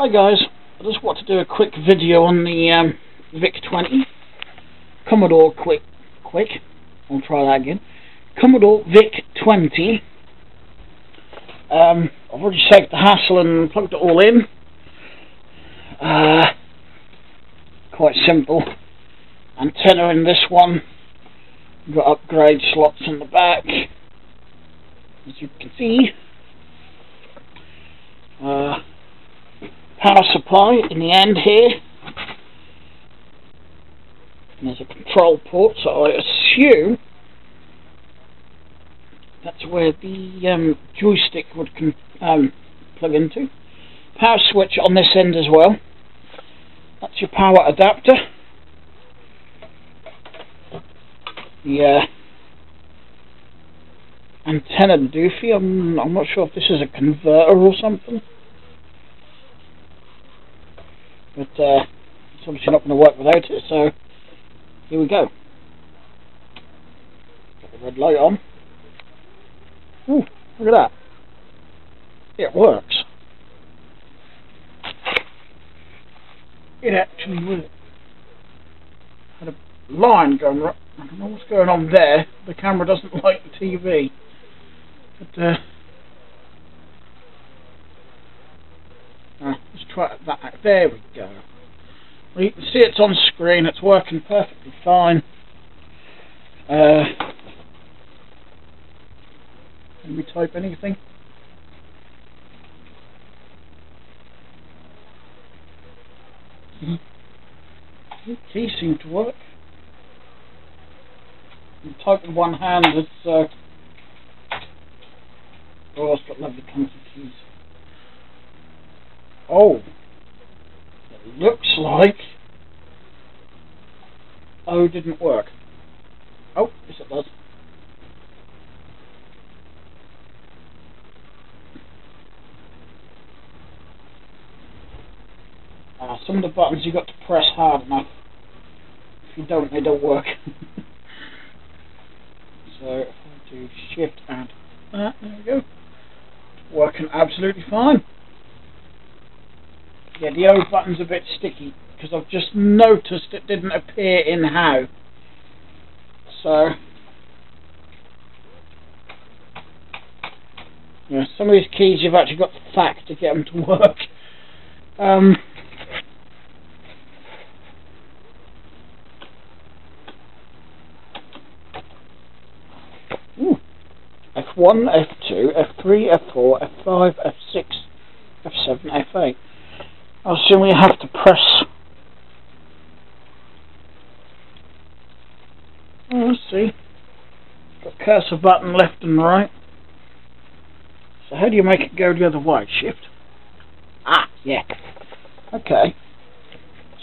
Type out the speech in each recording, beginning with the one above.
Hi guys, I just want to do a quick video on the um, VIC-20 Commodore Quick Quick. I'll try that again. Commodore VIC-20. Um, I've already saved the hassle and plugged it all in. Uh, quite simple. Antenna in this one. Got upgrade slots in the back, as you can see. Uh, power supply in the end here. And there's a control port, so I assume that's where the um, joystick would um, plug into. Power switch on this end as well. That's your power adapter. The uh, antenna doofy. I'm, I'm not sure if this is a converter or something. But uh, it's obviously not going to work without it, so here we go. Got the red light on. Ooh, look at that. It works. It actually works. Had a line going right. I don't know what's going on there. The camera doesn't like the TV. But, uh, uh, let's that. There we go. Well, you can see it's on screen. It's working perfectly fine. Uh, can we type anything? The key seemed to work. With one hand, it's uh, oh, it's got lovely country keys. Oh, it looks like oh, didn't work. Oh, yes it does. Uh, some of the buttons you got to press hard enough. If you don't, they don't work. so do shift and that, there we go. Working absolutely fine. Yeah, the O button's a bit sticky because I've just noticed it didn't appear in how. So yeah, some of these keys you've actually got to thack to get them to work. Um, F1, F2, F3, F4, F5, F6, F7, F8. I assume we have to press. Oh, let's see. Got cursor button left and right. So how do you make it go the other way? Shift. Ah, yeah. Okay.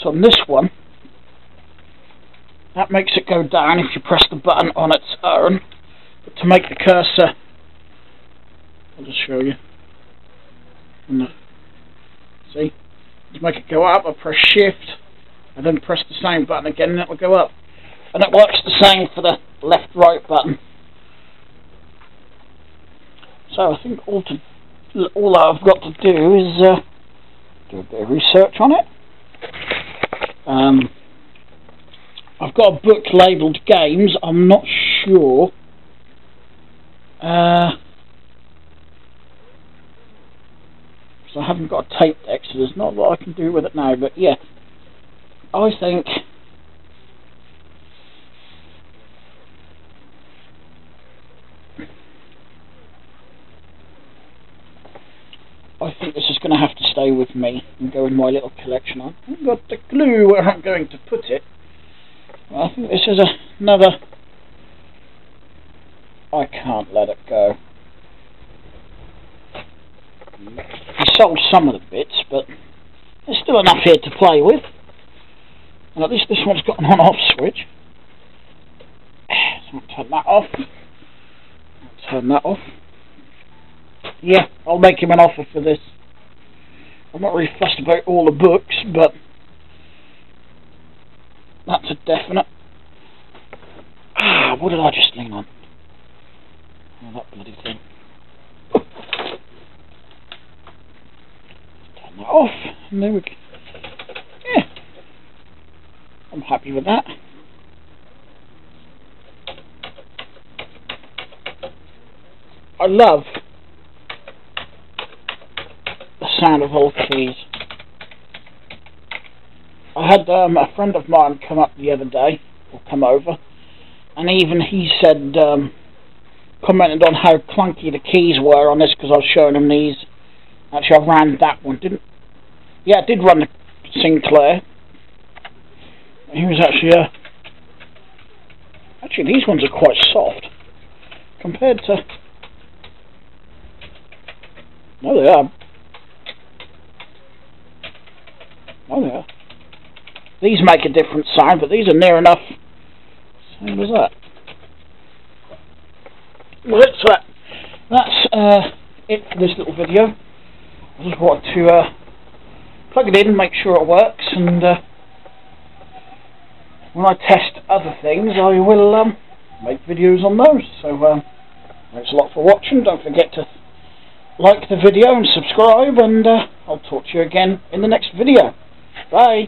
So on this one, that makes it go down if you press the button on its own. But to make the cursor, I'll just show you. see? To make it go up, I press shift and then press the same button again and it will go up. And it works the same for the left right button. So I think all to all I've got to do is uh, do a bit of research on it. Um, I've got a book labelled games. I'm not sure. Uh, so I haven't got a tape deck, so there's not lot I can do with it now. But yeah, I think I think this is going to have to stay with me and go in my little collection. I haven't got a clue where I'm going to put it. I think this is a, another... I can't let it go. Sold some of the bits, but there's still enough here to play with. And at least this one's got an on-off switch. So I'll turn that off. I'll turn that off. Yeah, I'll make him an offer for this. I'm not really fussed about all the books, but that's a definite. Ah, what did I just lean on? Oh, that bloody thing. Turn that off, and there we go. Yeah, I'm happy with that. I love the sound of old keys. I had um, a friend of mine come up the other day, or come over, and even he said, um, commented on how clunky the keys were on this because I was showing him these. Actually, I ran that one, didn't? Yeah, I did run the Sinclair. He was actually uh, actually these ones are quite soft compared to. No, they are. Oh, they are. These make a different sound, but these are near enough. Same as that. Well, that's that. That's uh, it for this little video. I just wanted to uh, plug it in, make sure it works, and uh, when I test other things, I will um, make videos on those. So um, thanks a lot for watching. Don't forget to like the video and subscribe, and uh, I'll talk to you again in the next video. Bye.